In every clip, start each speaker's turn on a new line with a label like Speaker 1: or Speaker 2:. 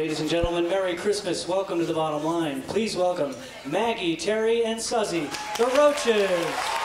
Speaker 1: Ladies and gentlemen, Merry Christmas. Welcome to the bottom line. Please welcome Maggie, Terre, and Suzzy, the Roches.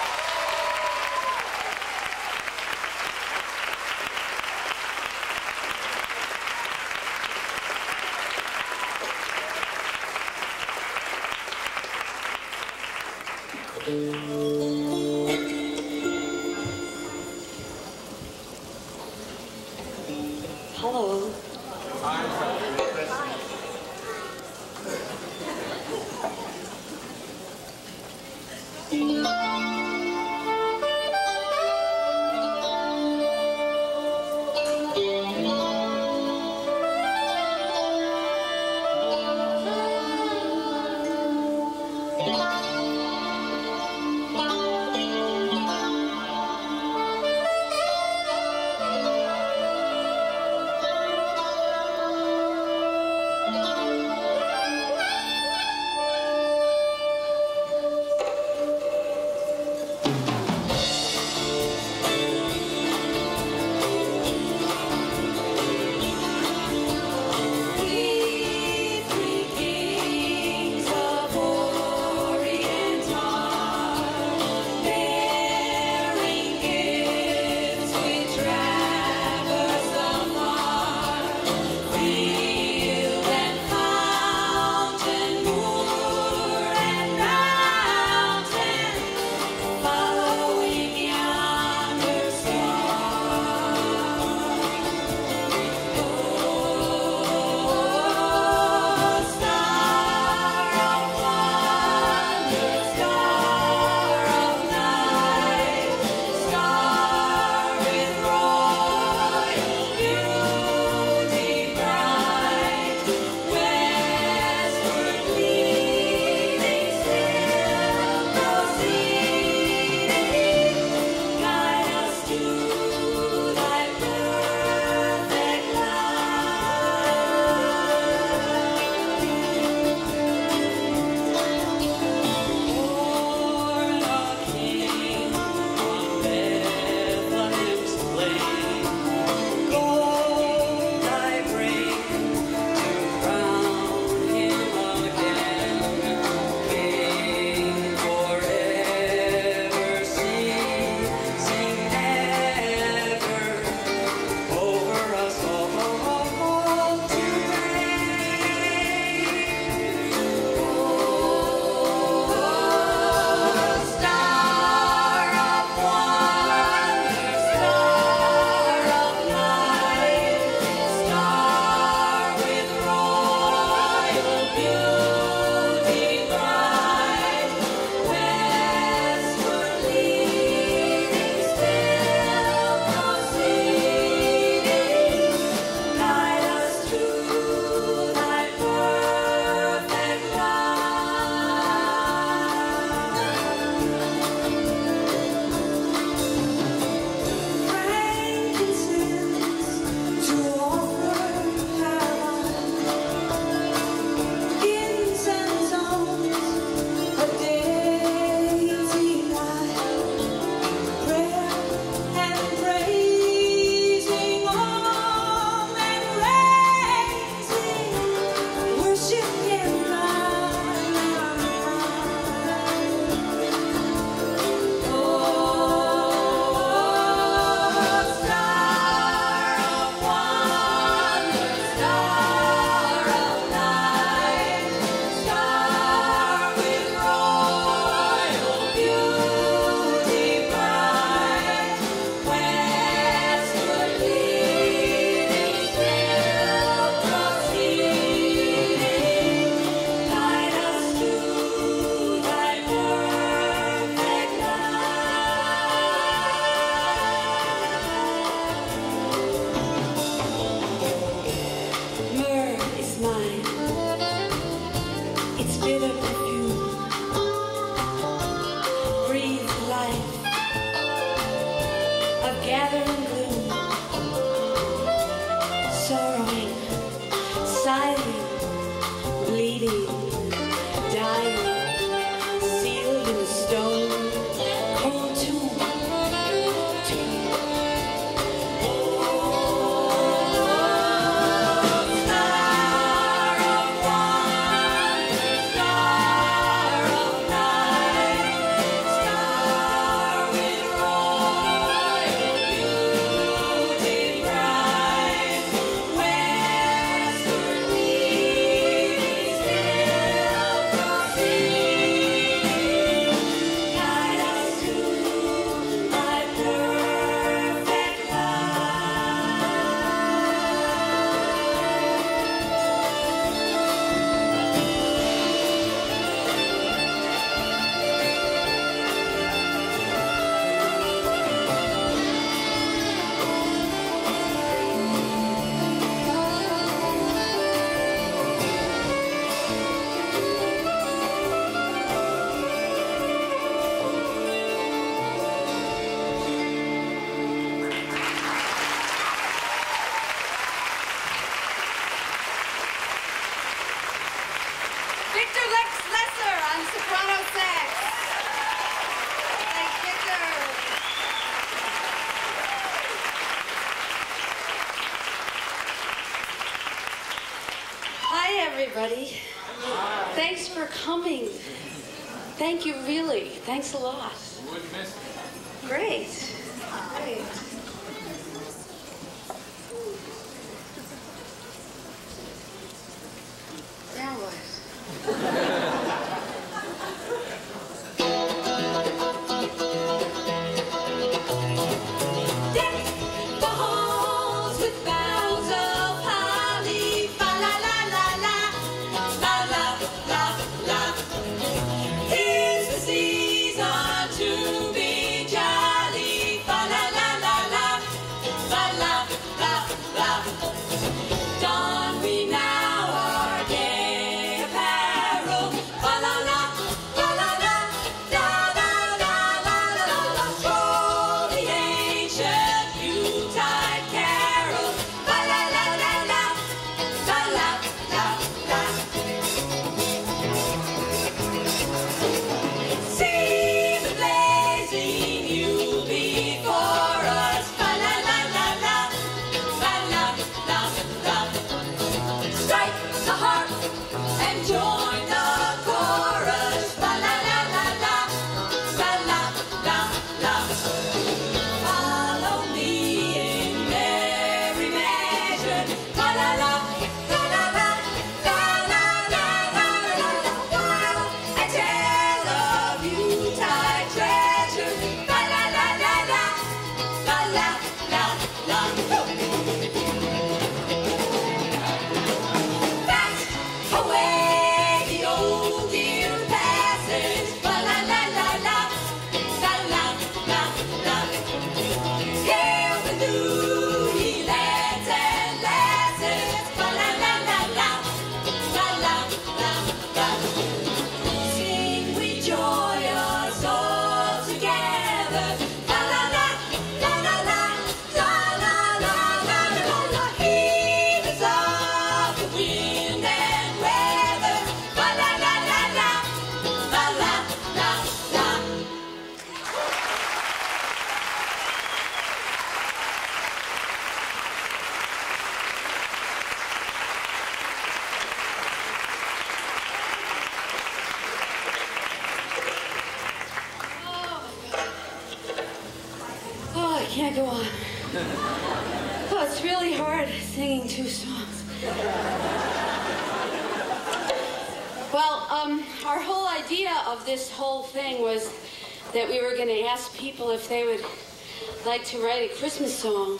Speaker 1: song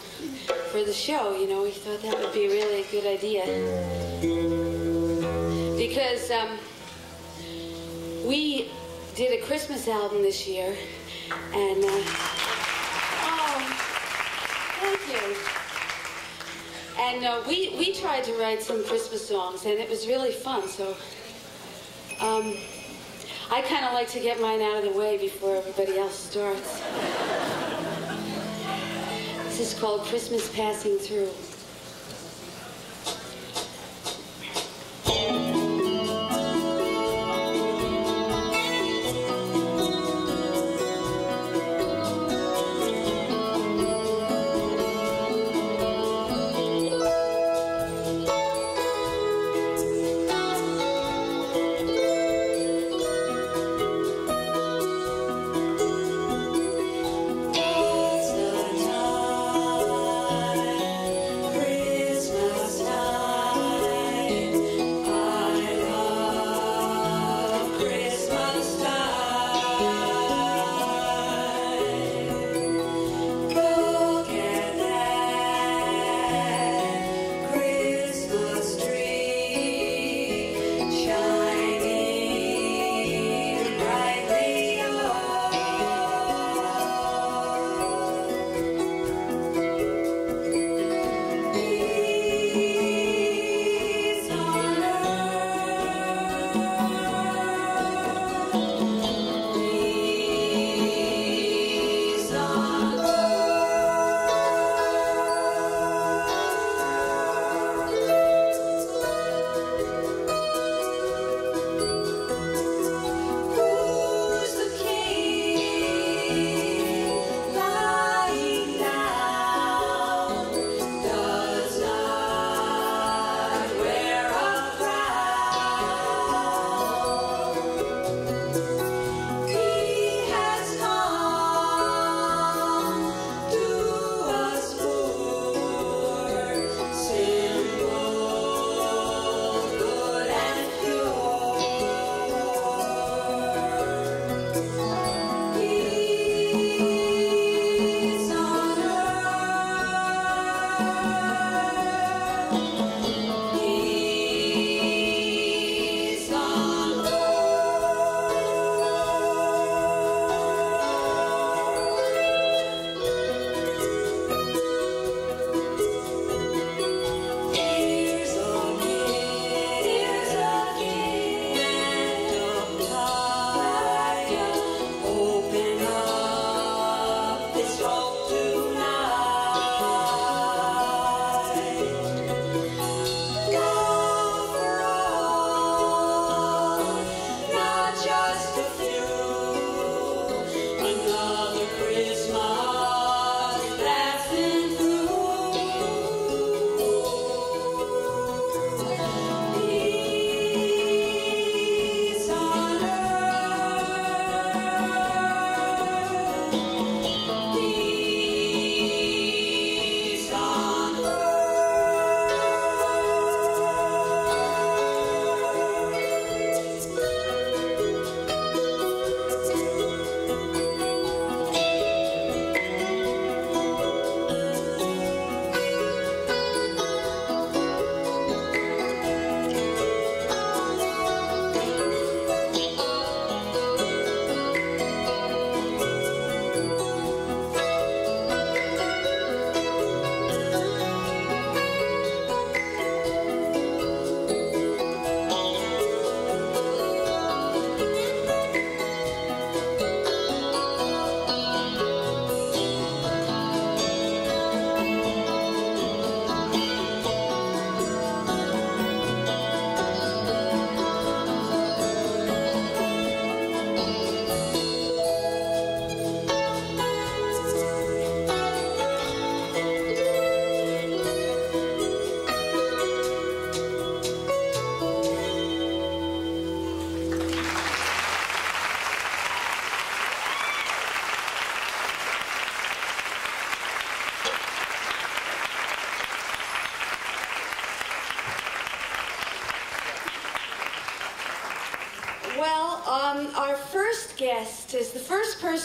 Speaker 1: for the show. You know, we thought that would be really a good idea. Because um, we did a Christmas album this year, and uh, oh, thank you. And uh, we, we tried to write some Christmas songs, and it was really fun. So um, I kind of like to get mine out of the way before everybody else starts is called Christmas Passing Through.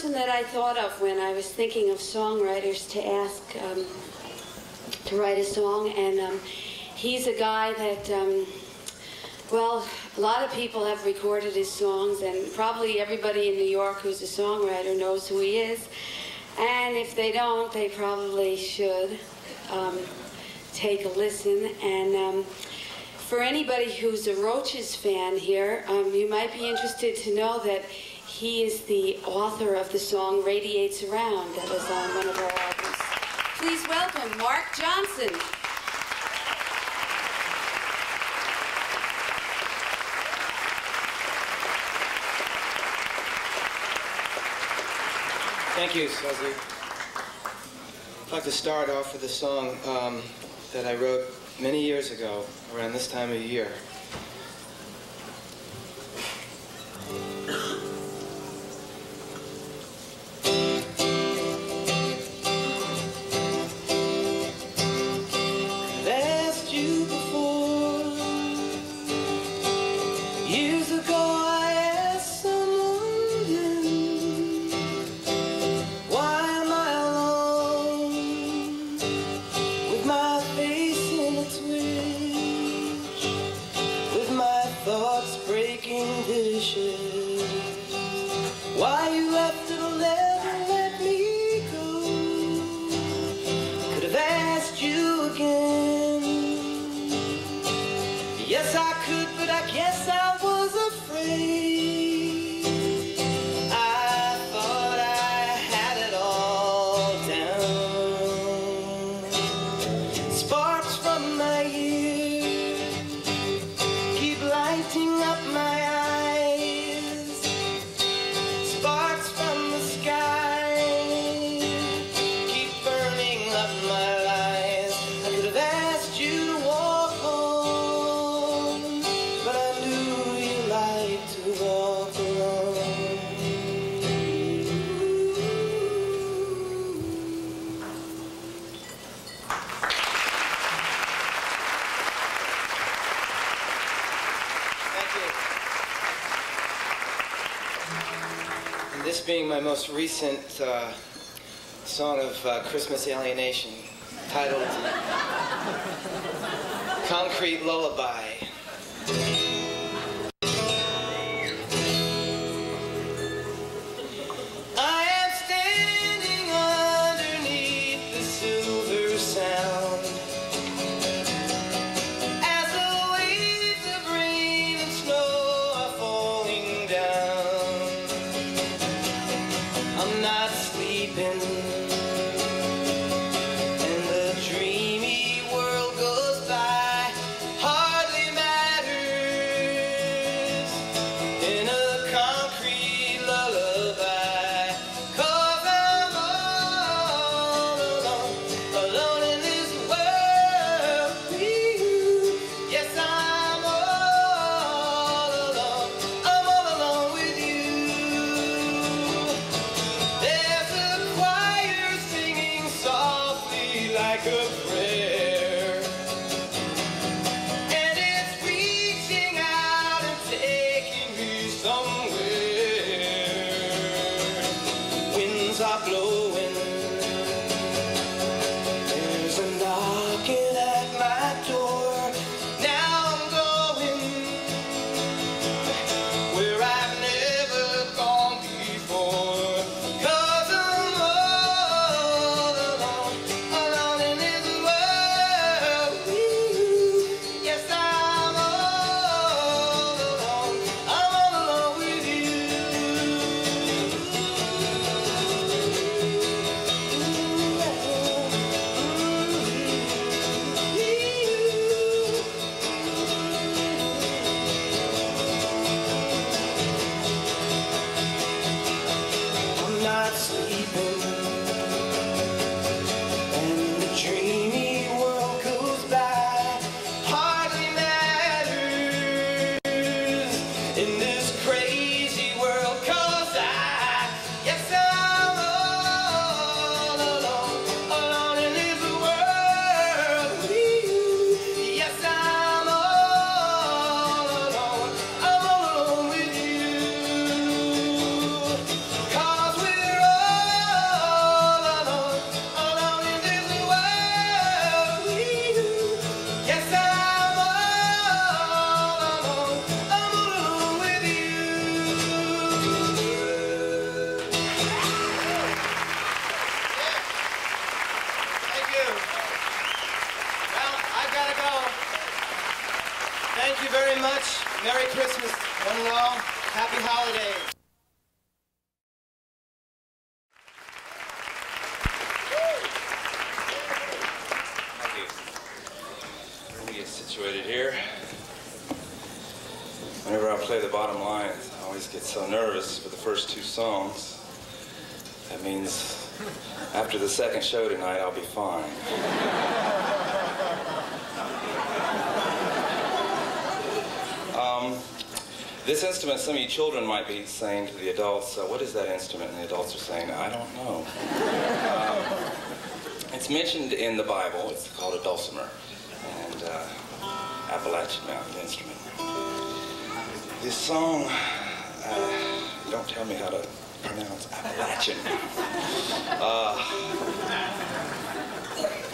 Speaker 2: Person that I thought of when I was thinking of songwriters to ask um, to write a song, and um, he's a guy that, um, well, a lot of people have recorded his songs, and probably everybody in New York who's a songwriter knows who he is. And if they don't, they probably should um, take a listen. And um, for anybody who's a Roches fan here, um, you might be interested to know that he is the author of the song Radiates Around that was on one of our albums. Please welcome Mark Johnson.
Speaker 3: Thank you, Suzzy. I'd like to start off with a song um, that I wrote many years ago, around this time of year. Most recent uh, song of uh, Christmas alienation, titled Concrete
Speaker 4: Lullabye. Show tonight, I'll be fine. Um, this instrument, some of you children might be saying to the adults, uh, what is that instrument? And the adults are saying, I don't know. Um, it's mentioned in the Bible. It's called a dulcimer, and uh, Appalachian Mountain instrument. This song, uh, don't tell me how to pronounce Appalachian. Uh,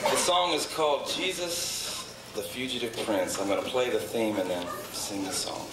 Speaker 4: the song is called Jesus, the Fugitive Prince. I'm going to play the theme and then sing the song.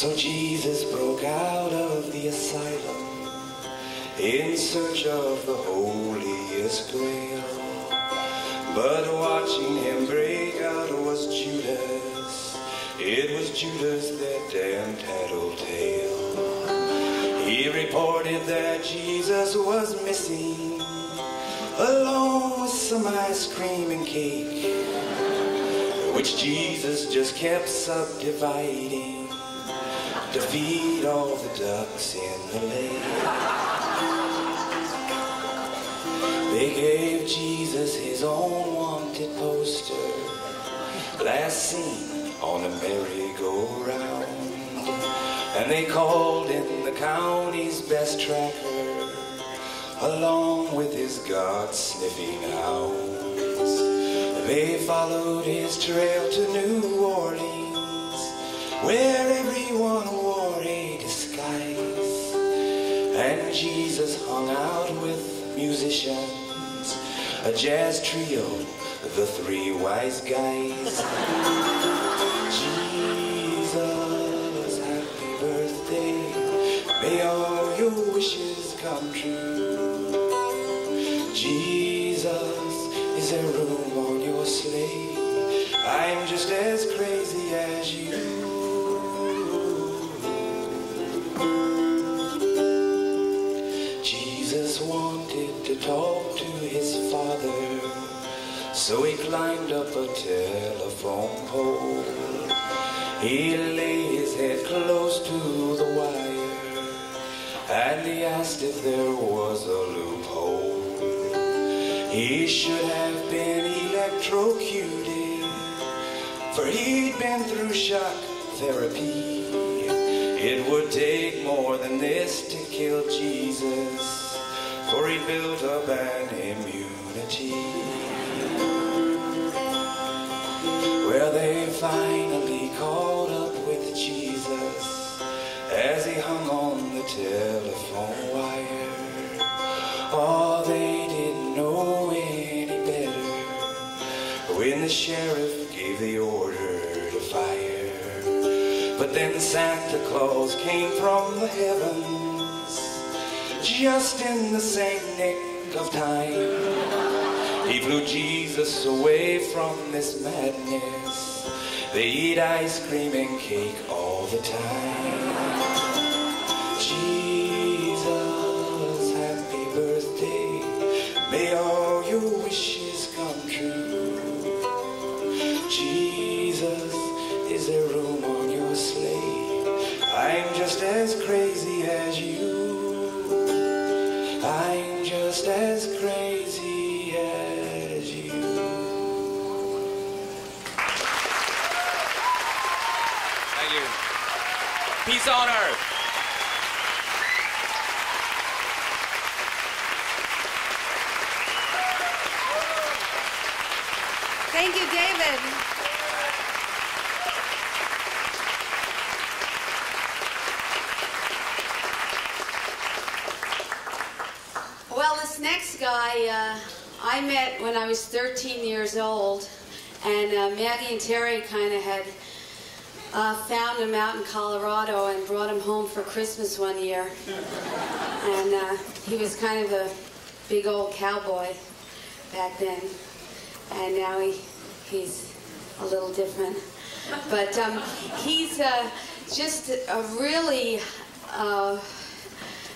Speaker 4: So Jesus broke out of the asylum in search of the holiest grail. But watching him break out was Judas. It was Judas that damn tattletale. He reported that Jesus was missing, along with some ice cream and cake, which Jesus just kept subdividing to feed all the ducks in the lake. They gave Jesus his own wanted poster, last seen on a merry-go-round. And they called in the county's best tracker, along with his God-sniffing hounds. They followed his trail to New Orleans, Jesus hung out with musicians, a jazz trio, the three wise guys. Jesus, happy birthday, may all your wishes come true. Jesus, is there room on your sleigh? I'm just as so he climbed up a telephone pole. He lay his head close to the wire, and he asked if there was a loophole. He should have been electrocuted, for he'd been through shock therapy. It would take more than this to kill Jesus, for he built up an immunity. Well, they finally caught up with Jesus as he hung on the telephone wire. Oh, they didn't know any better when the sheriff gave the order to fire. But then Santa Claus came from the heavens just in the same nick of time. He flew Jesus away from this madness. They eat ice cream and cake all the time.
Speaker 2: And uh, Maggie and Terre kind of had uh, found him out in Colorado and brought him home for Christmas one year. And uh, he was kind of a big old cowboy back then, and now he he's a little different. But um, he's uh, just a really uh,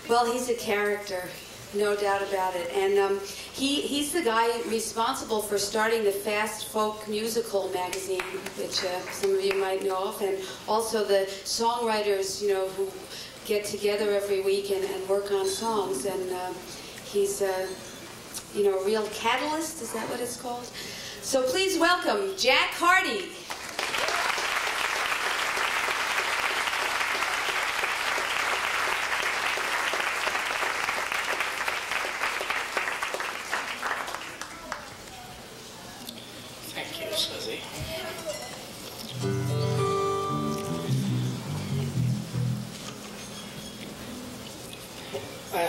Speaker 2: well, he's a character, no doubt about it. And um, he, he's the guy responsible for starting the Fast Folk Musical magazine, which uh, some of you might know of, and also the songwriters, you know, who get together every week and, and work on songs. And uh, he's, uh, you know, a real catalyst, is that what it's called? So please welcome Jack Hardy.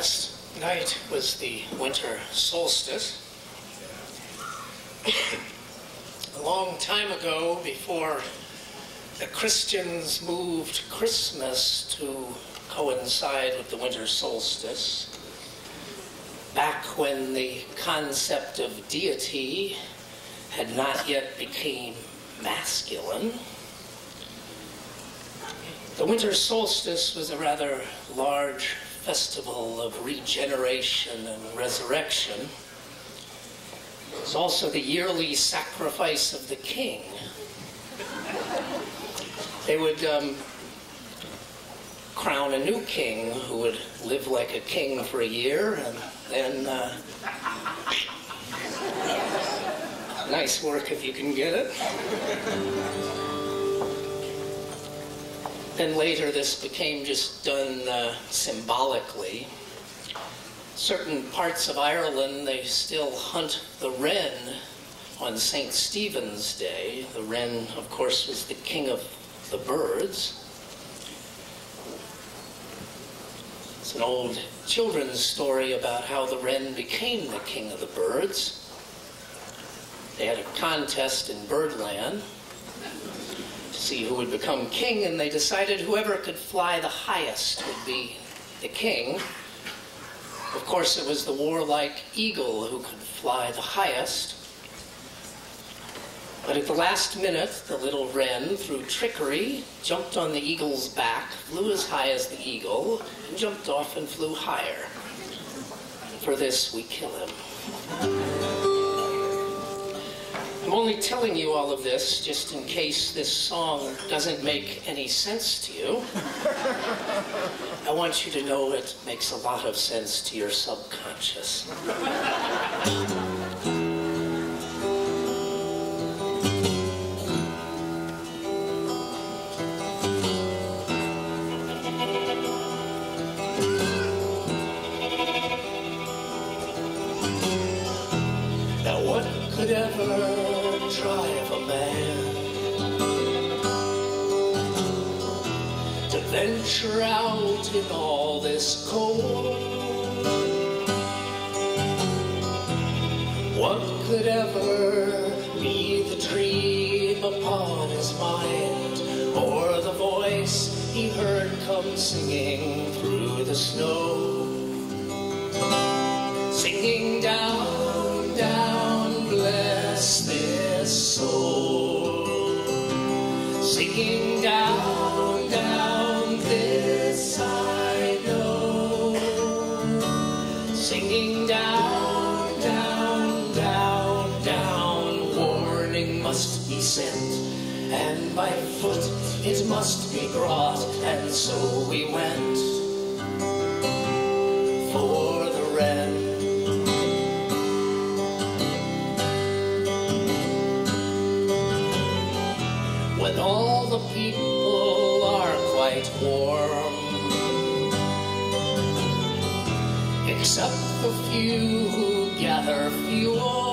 Speaker 5: Last night was the winter solstice. A long time ago, before the Christians moved Christmas to coincide with the winter solstice, back when the concept of deity had not yet became masculine. The winter solstice was a rather large festival of regeneration and resurrection. It was also the yearly sacrifice of the king. They would um, crown a new king who would live like a king for a year and then uh, Nice work if you can get it. Then later, this became just done uh, symbolically. Certain parts of Ireland, they still hunt the wren on St. Stephen's Day. The wren, of course, was the king of the birds. It's an old children's story about how the wren became the king of the birds. They had a contest in Birdland see who would become king, and they decided whoever could fly the highest would be the king. Of course, it was the warlike eagle who could fly the highest. But at the last minute, the little wren, through trickery, jumped on the eagle's back, flew as high as the eagle, and jumped off and flew higher. For this, we kill him. I'm only telling you all of this just in case this song doesn't make any sense to you. I want you to know it makes a lot of sense to your subconscious. Out in all this cold? What could ever be the dream upon his mind or the voice he heard come singing through the snow? Singing down, down, bless this soul. Singing must be sent. And by foot it must be brought, and so we went for the wren. when all the people are quite warm, except the few who gather fuel.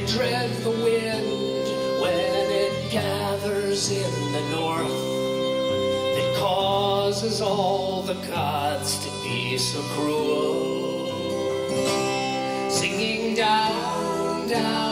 Speaker 5: They dread the wind when it gathers in the north. It causes all the gods to be so cruel singing down, down,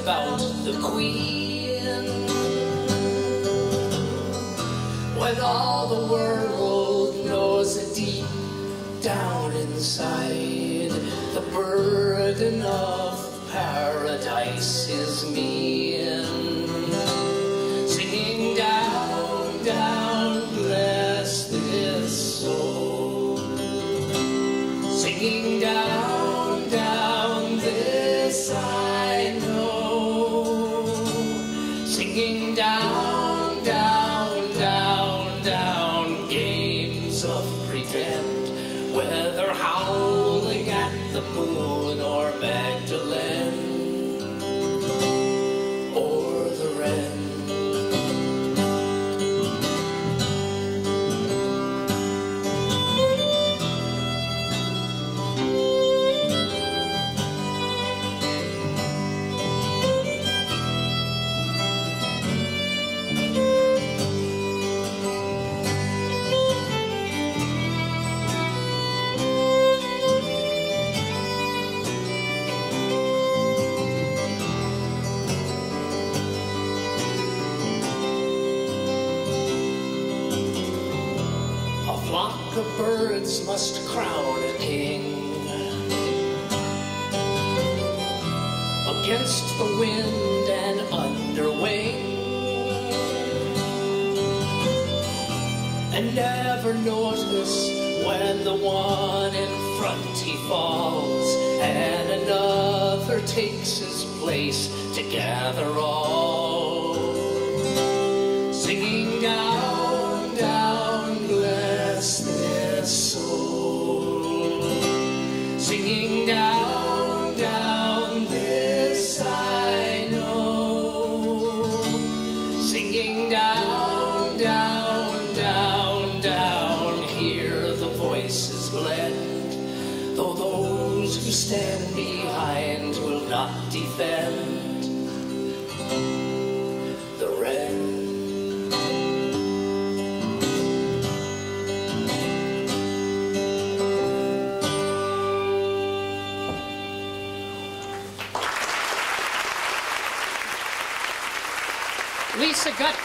Speaker 5: about the Queen, when all the world knows that deep down inside the burden of paradise is mean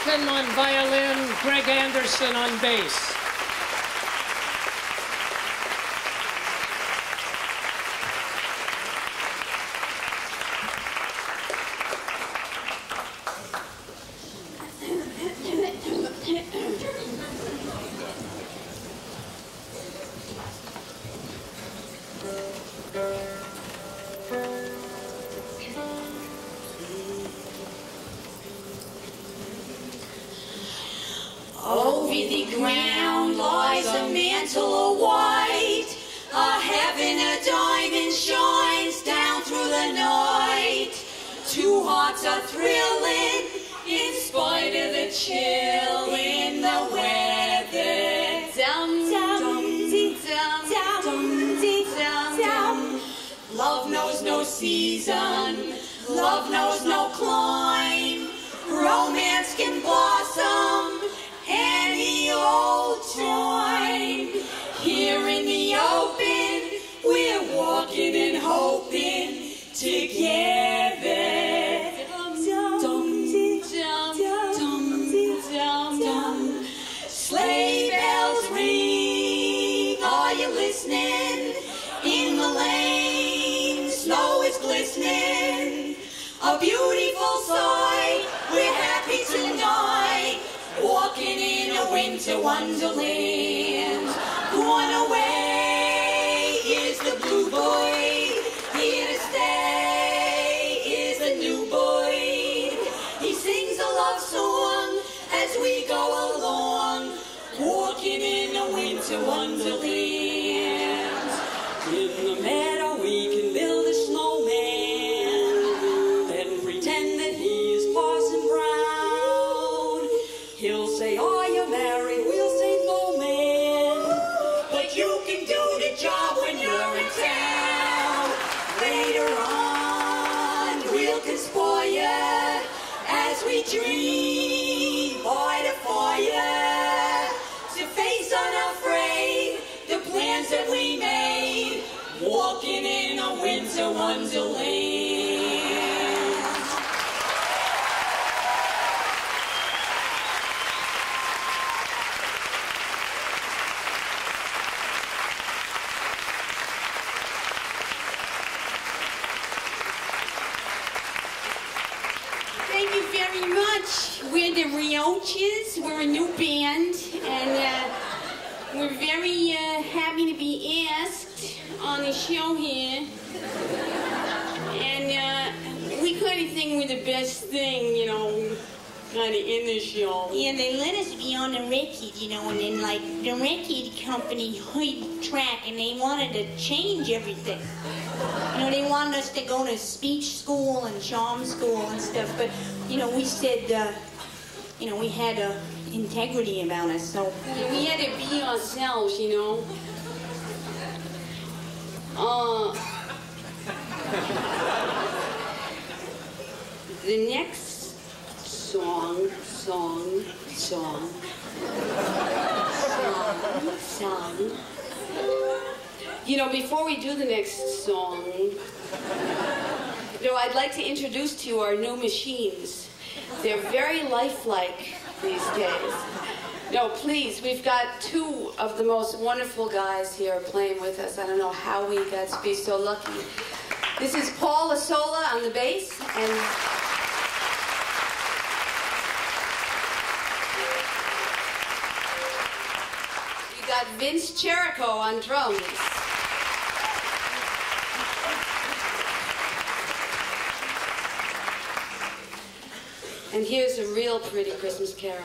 Speaker 1: Lisa on violin, Greg Anderson on bass.
Speaker 6: We're very uh, happy to be asked on the show here. And uh, we kind of think we're the best thing, you know, kind of in the show.
Speaker 7: Yeah, they let us be on the record, you know, and then like the record company heard track and they wanted to change everything. You know, they wanted us to go to speech school and charm school and stuff, but you know, we said, uh, you know, we had uh, integrity about us, so
Speaker 2: we had to be ourselves, you know. Uh, the next song, song, song, song, song. You know, before we do the next song, you know, I'd like to introduce to you our new machines. They're very lifelike these days. No, please, we've got two of the most wonderful guys here playing with us. I don't know how we got to be so lucky. This is Paul Ossola on the bass, and we got Vince Cherico on drums. And here's a real pretty Christmas carol.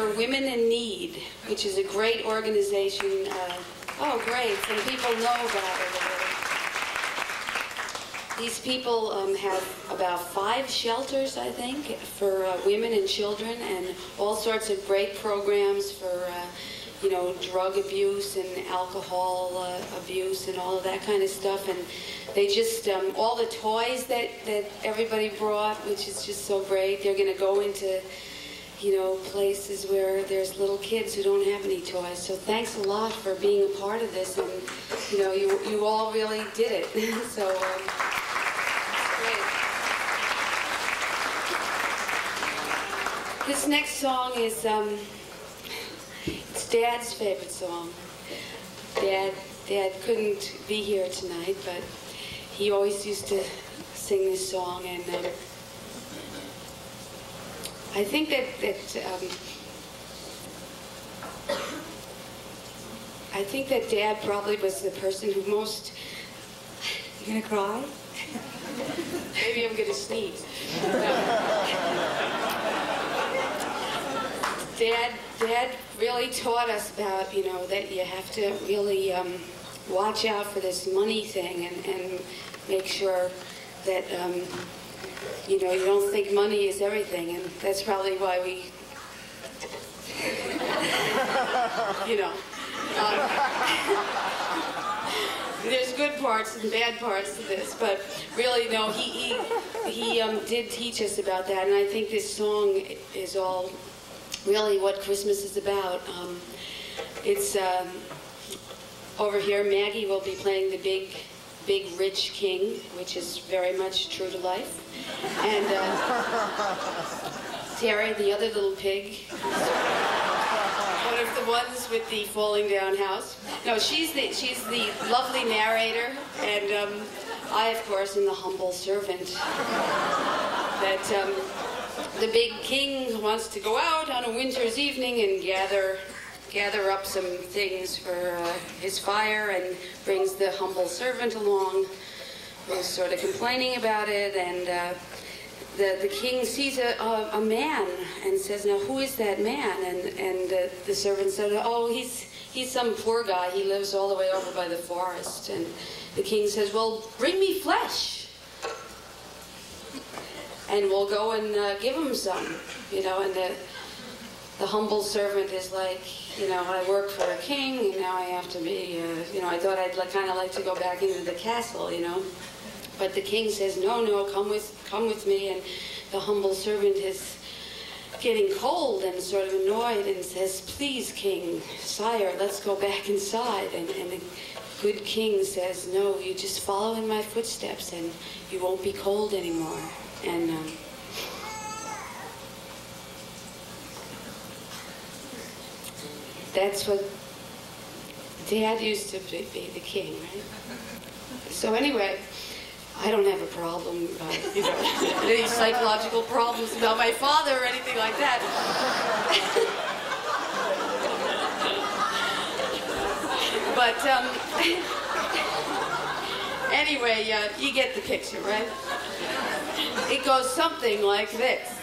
Speaker 6: For
Speaker 2: Women in Need, which is a great organization. Uh, oh, great. Some people know about it. These people um, have about five shelters, I think, for uh, women and children, and all sorts of great programs for, uh, you know, drug abuse and alcohol uh, abuse and all of that kind of stuff. And they just, um, all the toys that, that everybody brought, which is just so great, they're going to go into, you know, places where there's little kids who don't have any toys. So thanks a lot for being a part of this, and, you know, you, you all really did it. so, um. This next song is um, it's Dad's favorite song. Dad, Dad couldn't be here tonight, but he always used to sing this song, and um, I think that that um, I think that Dad probably was the person who most. You gonna cry? Maybe I'm gonna sneeze. Dad, Dad really taught us about, you know, that you have to really um, watch out for this money thing and, and make sure that, um, you know, you don't think money is everything. And that's probably why we, you know. Um, there's good parts and bad parts to this, but really, no, he, he, he um, did teach us about that. And I think this song is all really what Christmas is about. Um, it's um, over here. Maggie will be playing the big, big rich king, which is very much true to life, and uh, Terre, the other little pig, one of the ones with the falling down house. No, she's the she's the lovely narrator, and um, I, of course, am the humble servant. That. Um, the big king wants to go out on a winter's evening and gather gather up some things for uh, his fire and brings the humble servant along who's sort of complaining about it and uh, the, the king sees a, a, a man and says now who is that man? And, and uh, the servant said oh he's he's some poor guy. He lives all the way over by the forest. And the king says well bring me flesh and we'll go and uh, give him some, you know, and the, the humble servant is like, you know, I work for a king, and now I have to be, uh, you know, I thought I'd like, kind of like to go back into the castle, you know. But the king says, no, no, come with, come with me, and the humble servant is getting cold and sort of annoyed and says, please, king, sire, let's go back inside. And, and the good king says, no, you just follow in my footsteps, and you won't be cold anymore. And um, that's what Dad used to be, be the king, right? So anyway, I don't have a problem, uh, you know, any psychological problems about my father or anything like that. but um, anyway, uh, you get the picture, right? It goes something like this.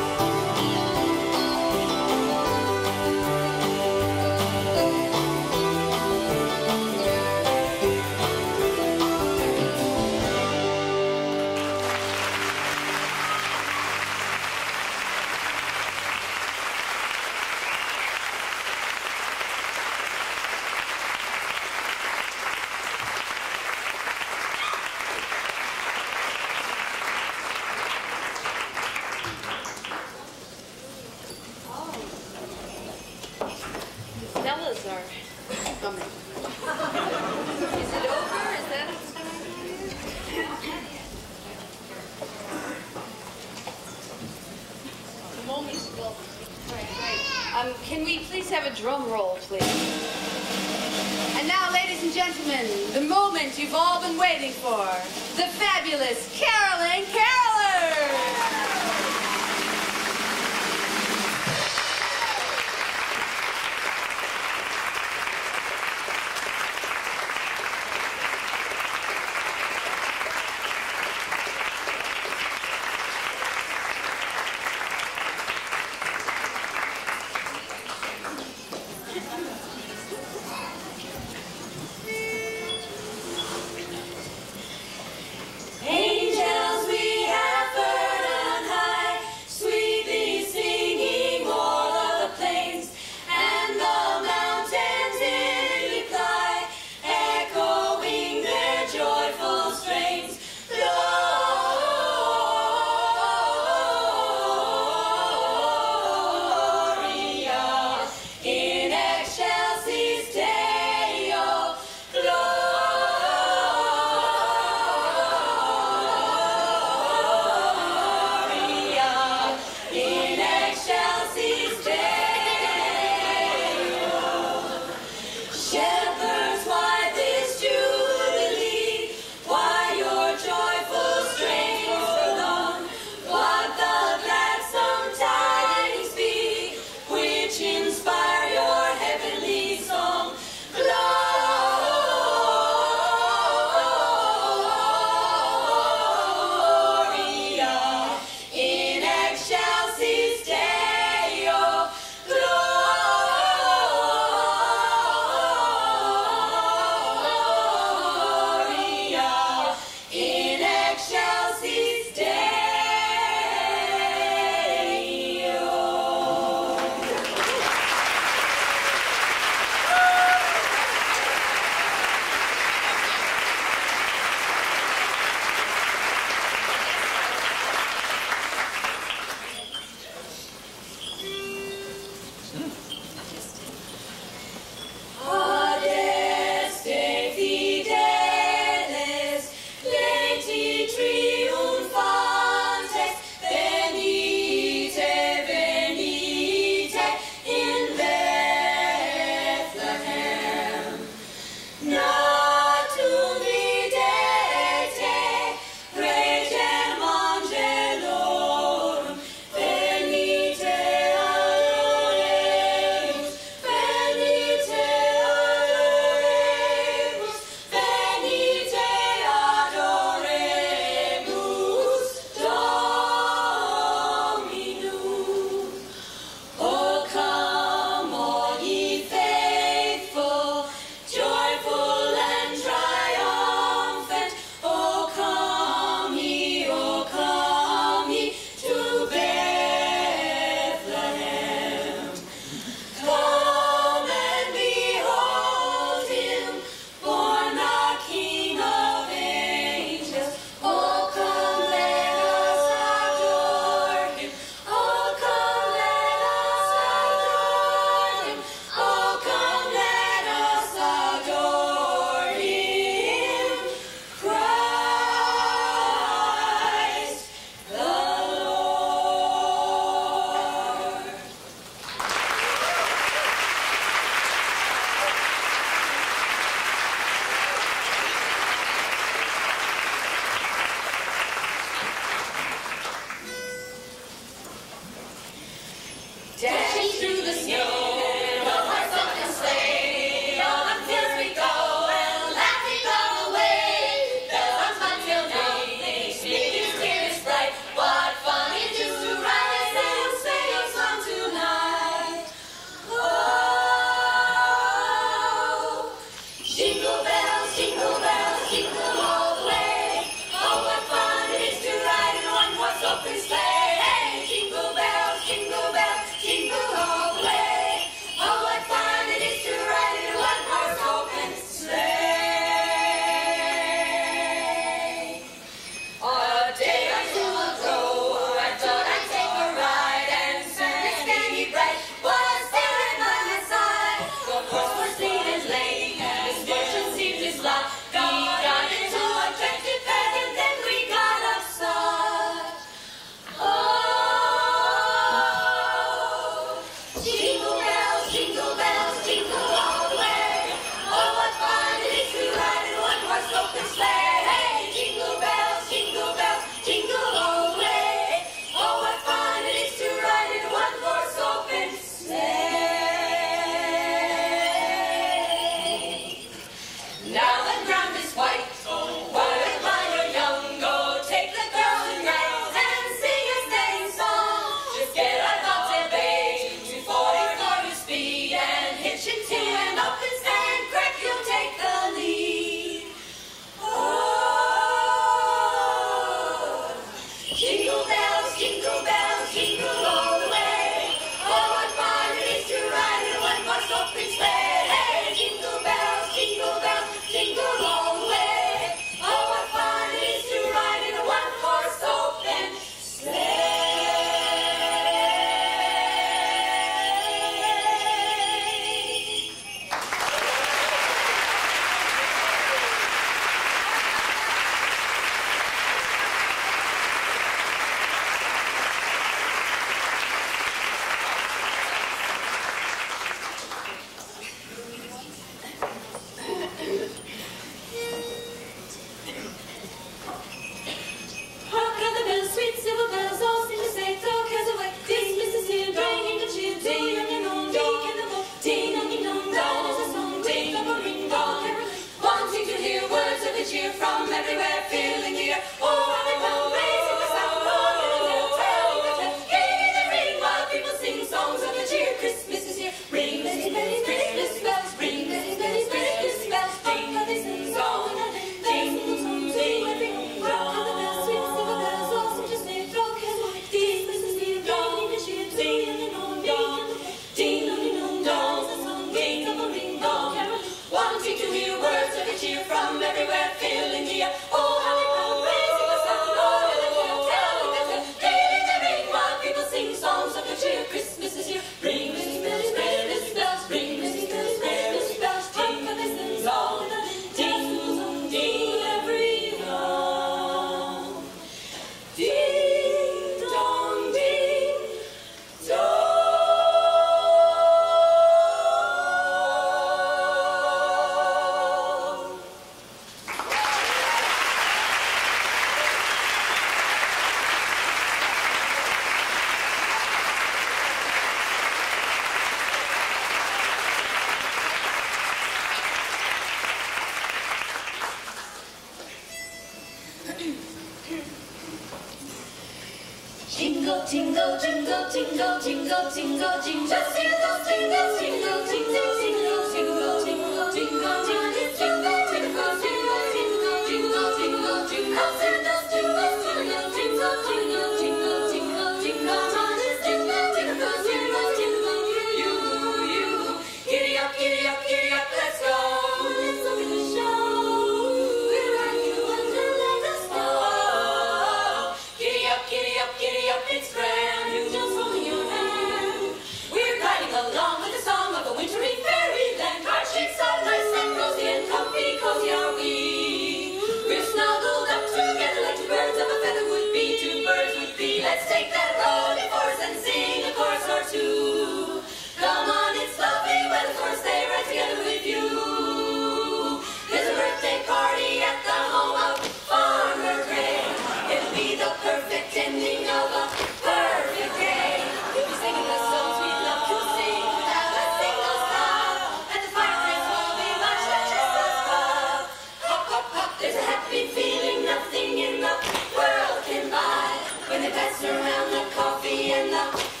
Speaker 1: Pass around the coffee and the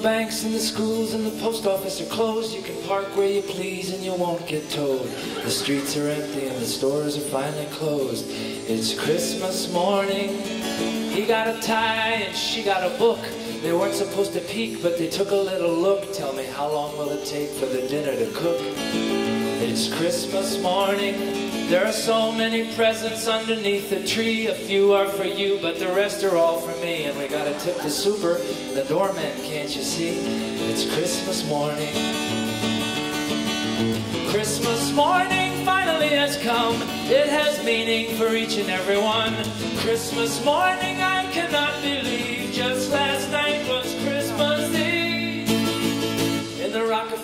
Speaker 1: the
Speaker 5: banks and the schools and the post office are closed. You can park where you please and you won't get towed. The streets are empty and the stores are finally closed. It's Christmas morning. He got a tie and she got a book. They weren't supposed to peek, but they took a little look. Tell me, how long will it take for the dinner to cook? It's Christmas morning. There are so many presents underneath the tree. A few are for you, but the rest are all for me. And we gotta tip the super, the doorman, can't you see? It's Christmas morning. Christmas morning finally has come. It has meaning for each and every one. Christmas morning, I cannot believe. Just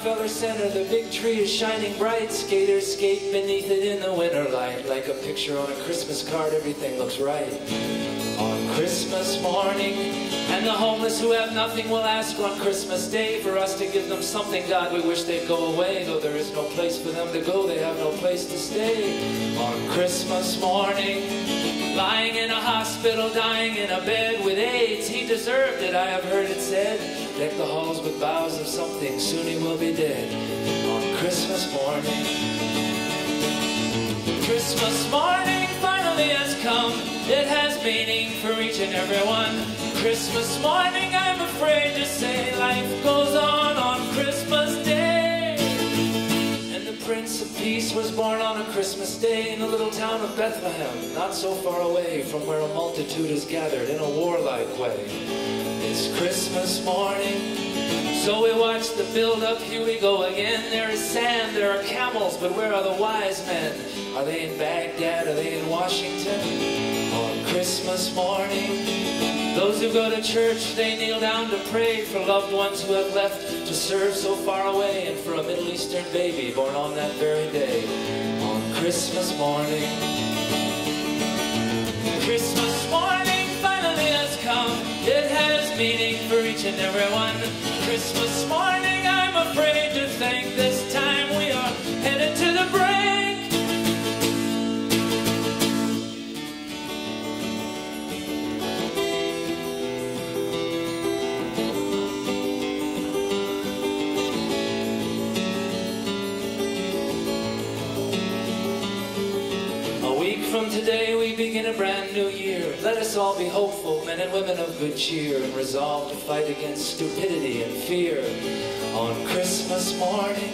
Speaker 5: Rockefeller Center, the big tree is shining bright. Skaters skate beneath it in the winter light. Like a picture on a Christmas card, everything looks right. On Christmas morning, and the homeless who have nothing will ask on Christmas Day for us to give them something, God, we wish they'd go away. Though there is no place for them to go, they have no place to stay. On Christmas morning, lying in a hospital, dying in a bed with AIDS, he deserved it, I have heard it said. Deck the halls with boughs of something, soon he will be dead. On Christmas morning. Christmas morning finally has come. It has meaning for each and every one. Christmas morning, I'm afraid to say life goes on on Christmas Day. Prince of peace was born on a Christmas day in the little town of Bethlehem, not so far away from where a multitude is gathered in a warlike way. It's Christmas morning, so we watch the build up, here we go again. There is sand, there are camels, but where are the wise men? Are they in Baghdad? Are they in Washington? Christmas morning, those who go to church, they kneel down to pray for loved ones who have left to serve so far away and for a Middle Eastern baby born on that very day. On Christmas morning, Christmas morning finally has come. It has meaning for each and every one. Christmas morning, I'm afraid to think this today, we begin a brand new year. Let us all be hopeful, men and women of good cheer, and resolve to fight against stupidity and fear on Christmas morning.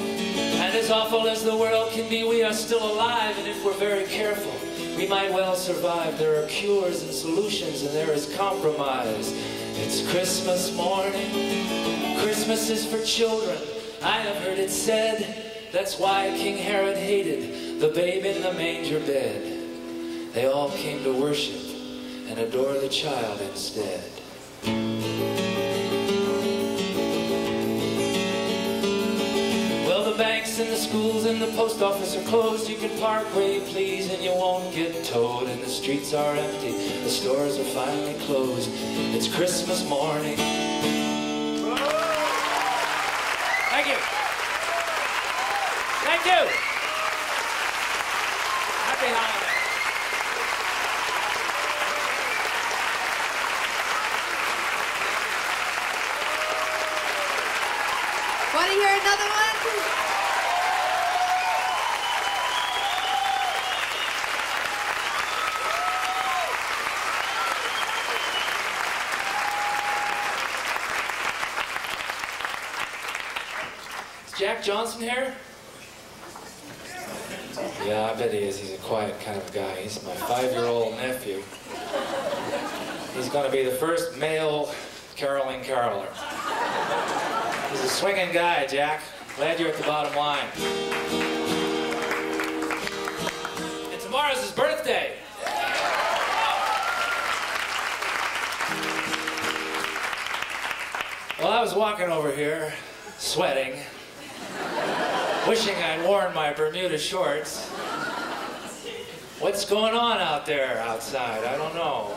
Speaker 5: And as awful as the world can be, we are still alive, and if we're very careful, we might well survive. There are cures and solutions, and there is compromise. It's Christmas morning. Christmas is for children. I have heard it said. That's why King Herod hated the babe in the manger bed. They all came to worship and adore the child instead. Well, the banks and the schools and the post office are closed. You can park where you please and you won't get towed. And the streets are empty, the stores are finally closed. It's Christmas morning.
Speaker 8: Thank you. Thank you. Happy holidays.
Speaker 2: Want to hear another one?
Speaker 5: Is Jack Johnson here? Yeah, I bet he is. He's a quiet kind of guy. He's my five-year-old nephew. He's going to be the first male caroling caroler. He's a swinging guy, Jack. Glad you're at the bottom line. And tomorrow's his birthday. Well, I was walking over here, sweating, wishing I'd worn my Bermuda shorts. What's going on out there outside? I don't know.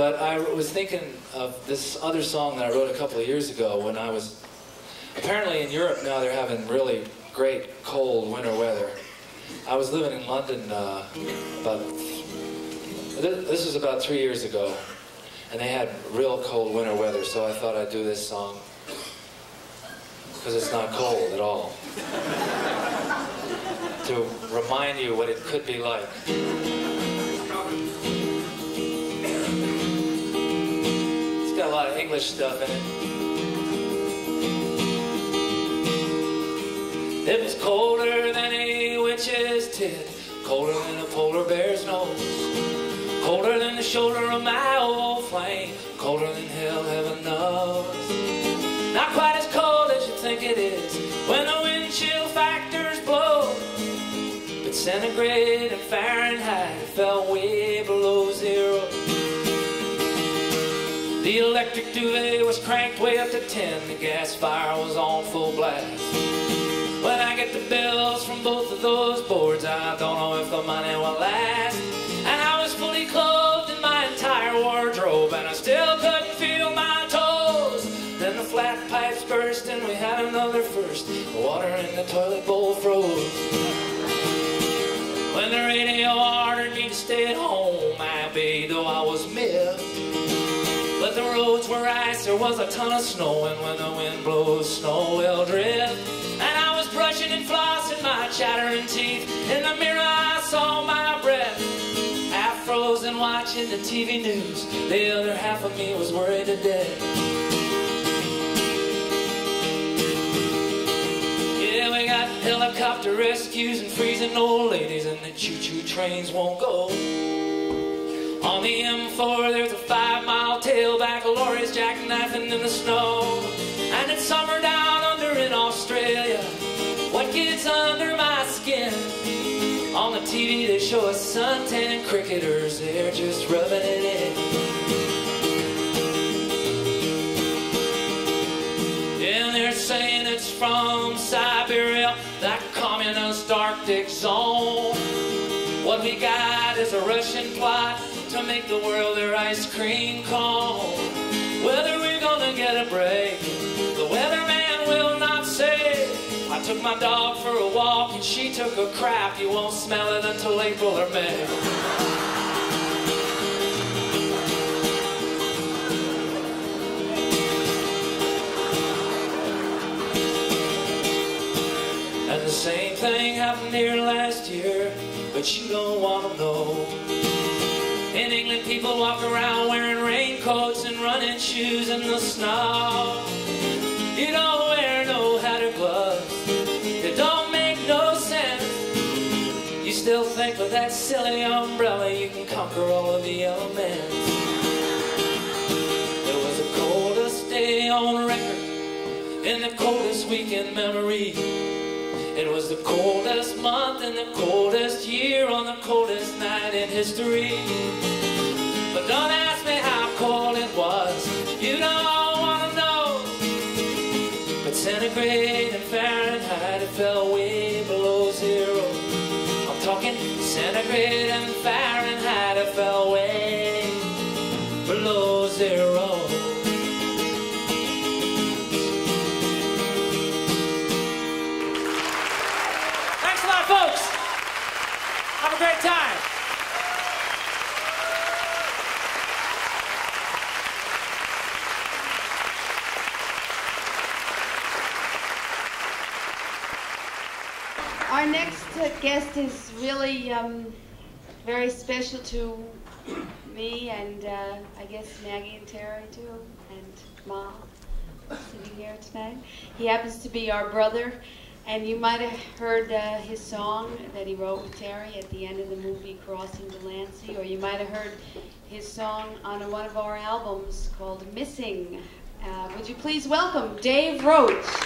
Speaker 5: But I was thinking of this other song that I wrote a couple of years ago when I was. Apparently in Europe now they're having really great cold winter weather. I was living in London uh, about. th- This was about three years ago, and they had real cold winter weather, so I thought I'd do this song because it's not cold at all. to remind you what it could be like. A lot of English stuff in it. It was colder than a witch's tit, colder than a polar bear's nose, colder than the shoulder of my old flame, colder than hell heaven knows. Not quite as cold as you think it is when the wind chill factors blow. But centigrade and Fahrenheit fell way electric duvet was cranked way up to 10. The gas fire was on full blast. When I get the bills from both of those boards, I don't know if the money will last. And I was fully clothed in my entire wardrobe, and I still couldn't feel my toes. Then the flat pipes burst, and we had another first. The water in the toilet bowl froze. When the radio ordered me to stay at home, I obeyed, though I was miffed. There was a ton of snow, and when the wind blows, snow will drift. And I was brushing and flossing my chattering teeth. In the mirror, I saw my breath. Half frozen, watching the TV news. The other half of me was worried to death. Yeah, we got
Speaker 4: helicopter rescues and freezing old ladies, and the choo-choo trains won't go. On the M4, there's a five-mile tailback of lorries jackknifing in the snow. And it's summer down under in Australia. What gets under my skin? On the TV, they show us suntan cricketers. They're just rubbing it in. And they're saying it's from Siberia, that communist Arctic zone. What we got is a Russian plot to make the world their ice cream cone. Whether we're gonna get a break, the weatherman will not say. I took my dog for a walk and she took a crap. You won't smell it until April or May. And the same thing happened here last year, but you don't want to know. In England, people walk around wearing raincoats and running shoes in the snow. You don't wear no hat or gloves. It don't make no sense. You still think with that silly umbrella you can conquer all of the elements. It was the coldest day on record in the coldest week in memory. It was the coldest month and the coldest year on the coldest night in history. But don't ask me how cold it was. You don't want to know. But centigrade and Fahrenheit, it fell way below zero. I'm talking centigrade and Fahrenheit,
Speaker 2: guest is really um, very special to me and uh, I guess Maggie and Terre too, and Mom sitting here tonight. He happens to be our brother, and you might have heard uh, his song that he wrote with Terre at the end of the movie Crossing Delancey, or you might have heard his song on one of our albums called Missing. Uh, would you please welcome Dave Roche?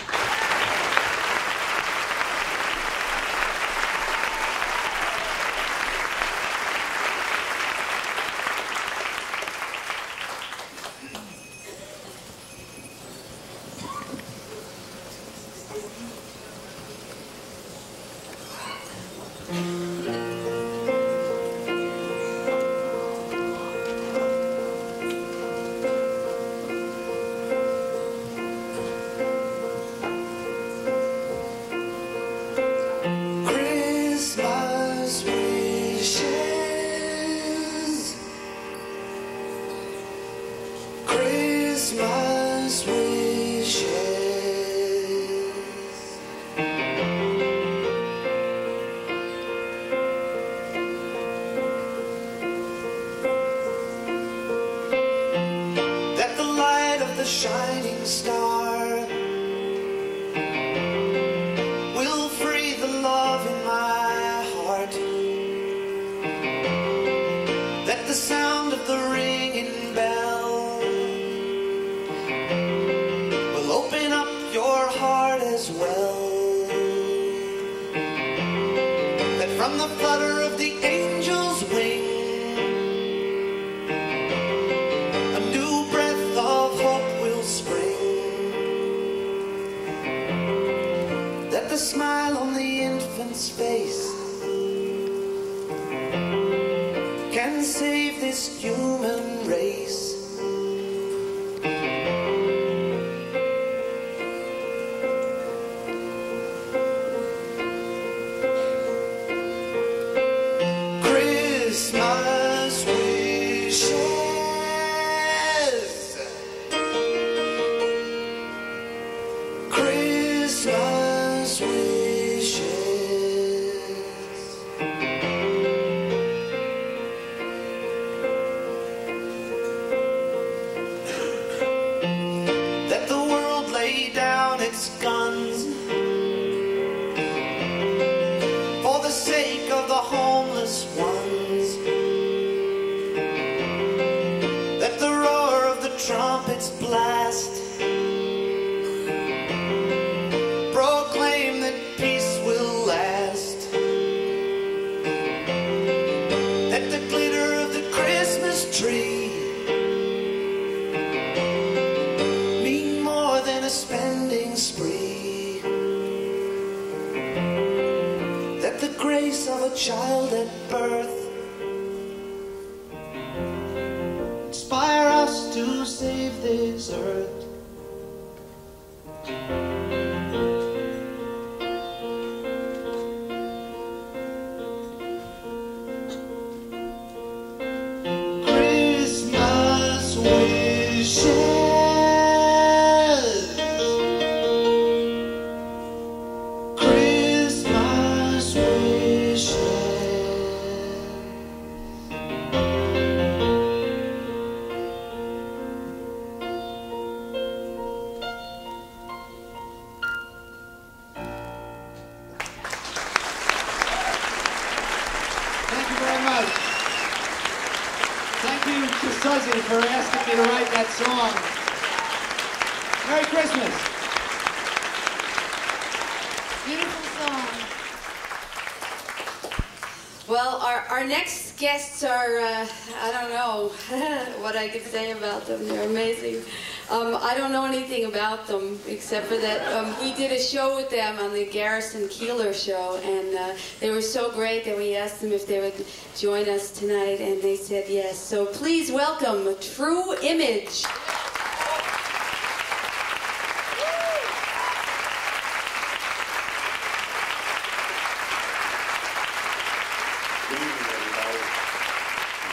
Speaker 2: I don't know anything about them except for that um, we did a show with them on the Garrison Keillor show, and uh, they were so great that we asked them if they would join us tonight, and they said yes. So please welcome True Image.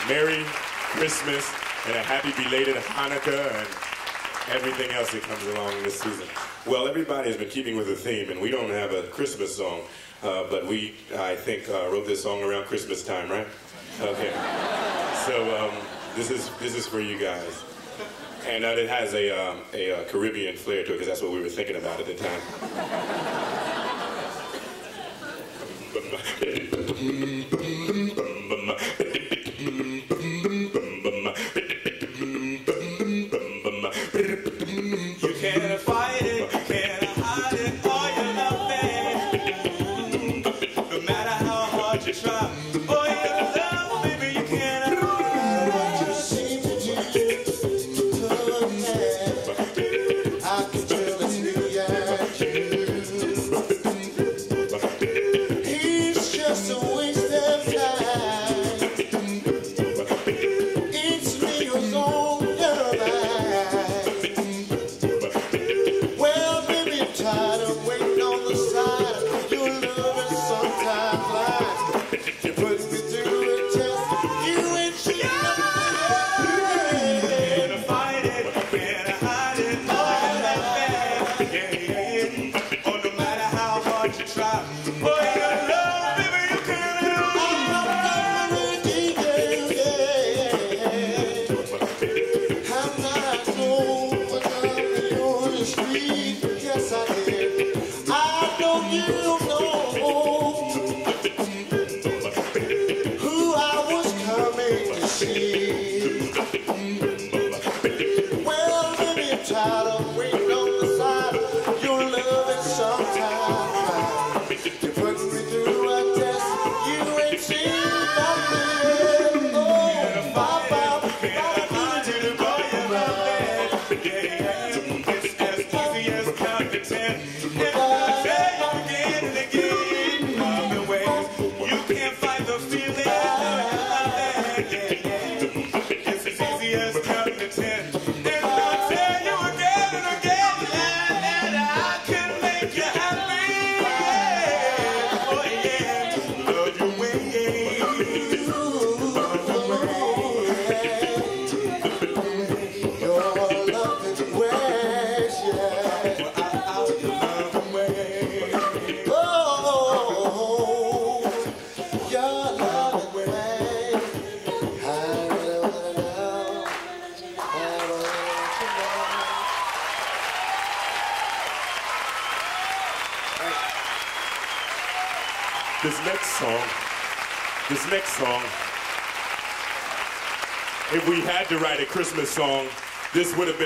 Speaker 9: Merry Christmas and a happy belated Hanukkah and everything else that comes along this season. Well, everybody has been keeping with the theme, and we don't have a Christmas song, uh, but we, I think, uh, wrote this song around Christmas time, right? Okay. So um, this is this is for you guys, and uh, it has a um, a uh, Caribbean flair to it because that's what we were thinking about at the time.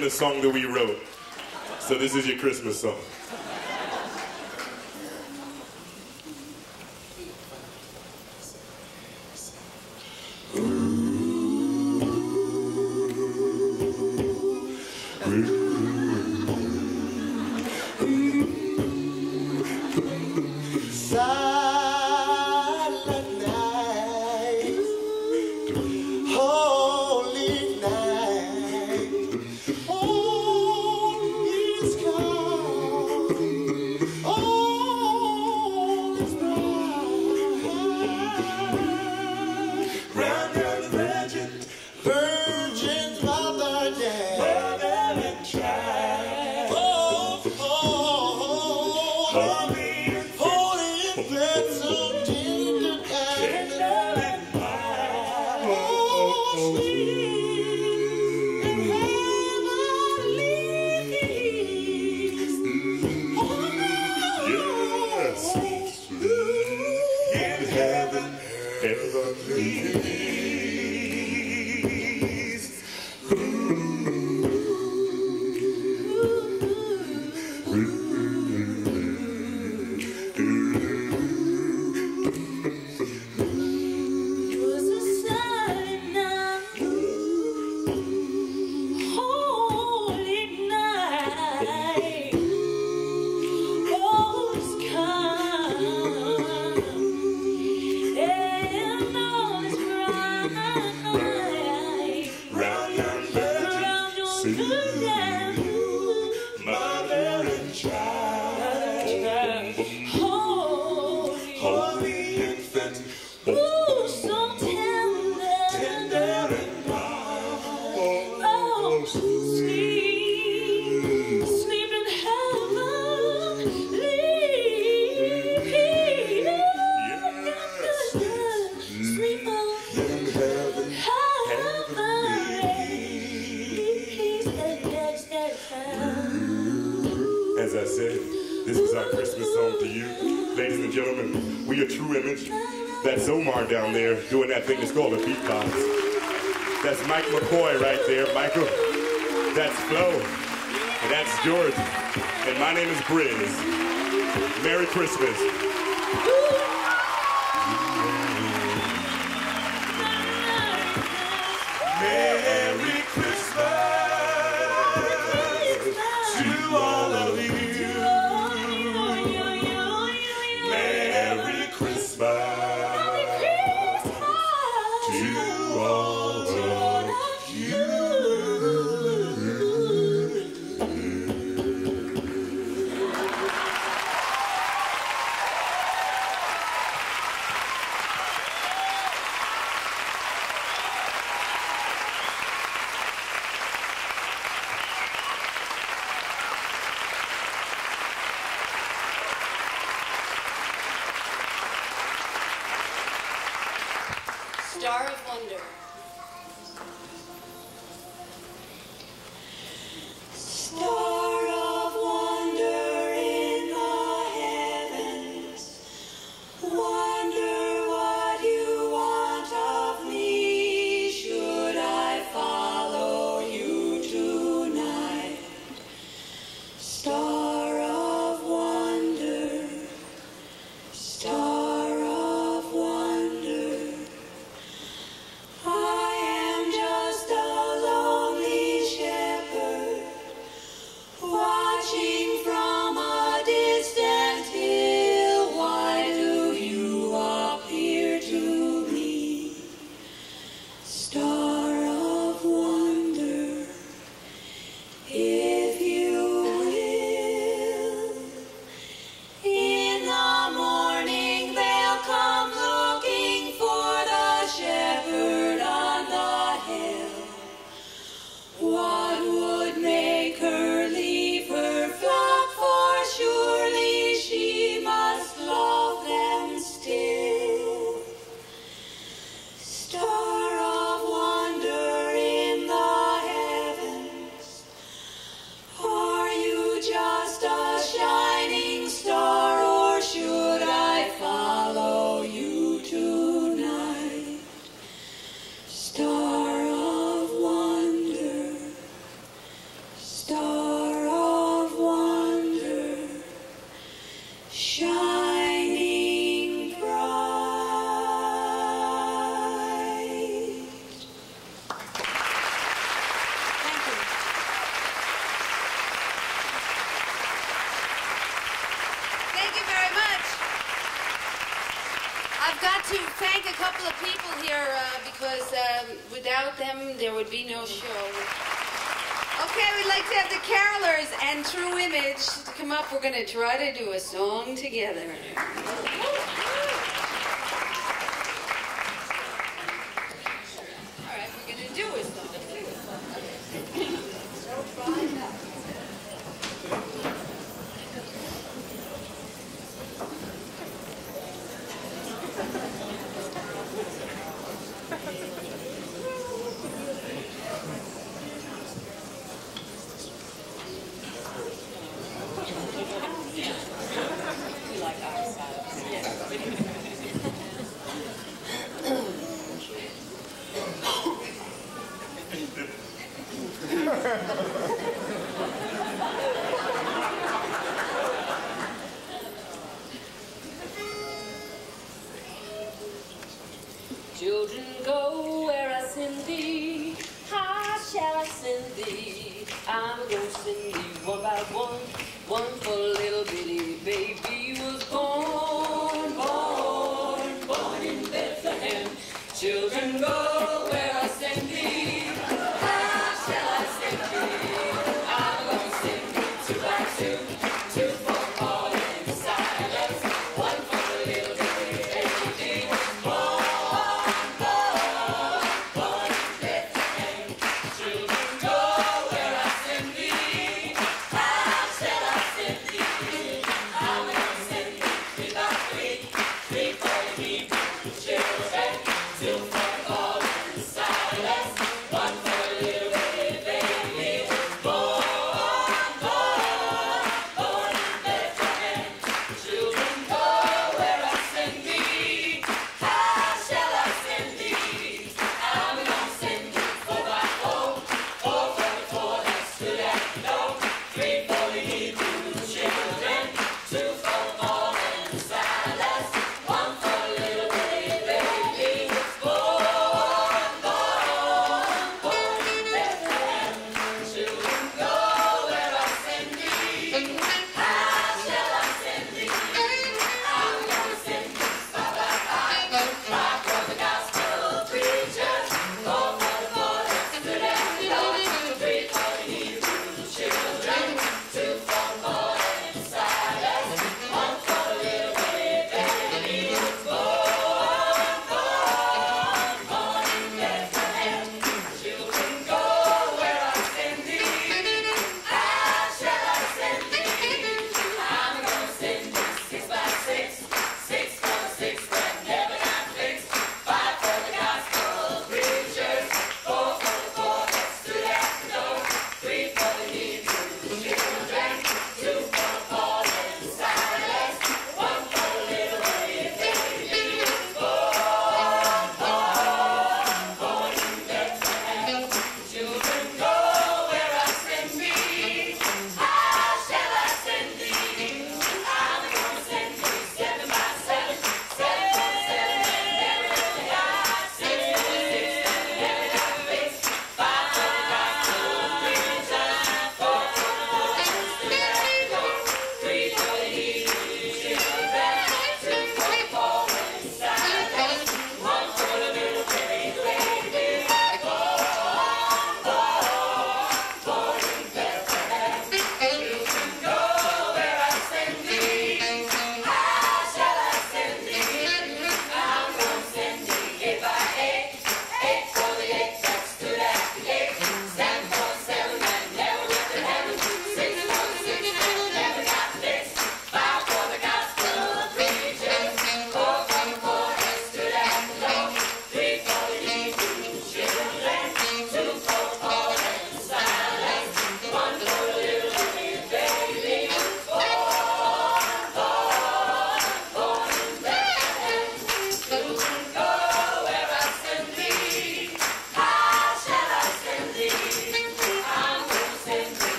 Speaker 3: the
Speaker 9: song
Speaker 10: that we wrote. So this is your Christmas song. true image to
Speaker 1: come up, we're going to try to do a song together.